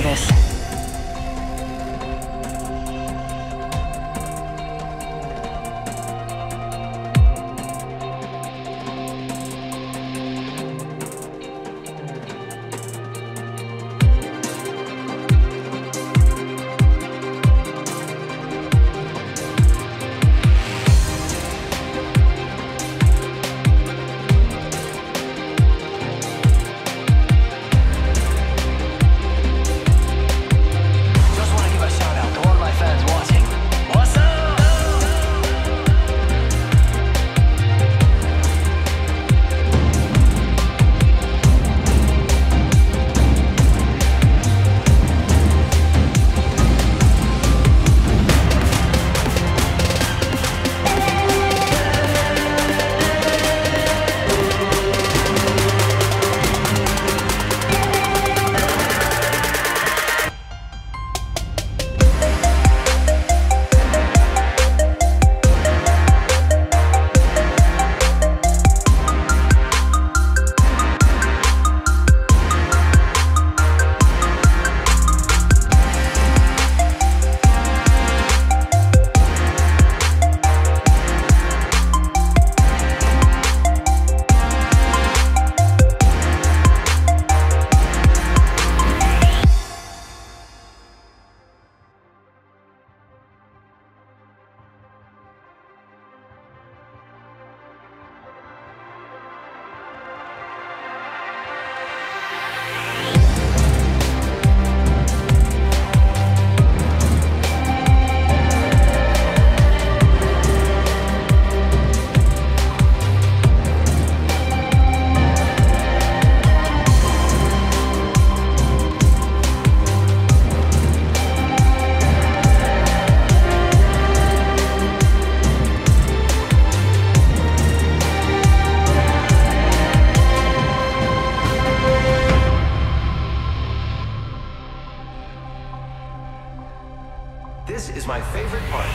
this. my favorite part.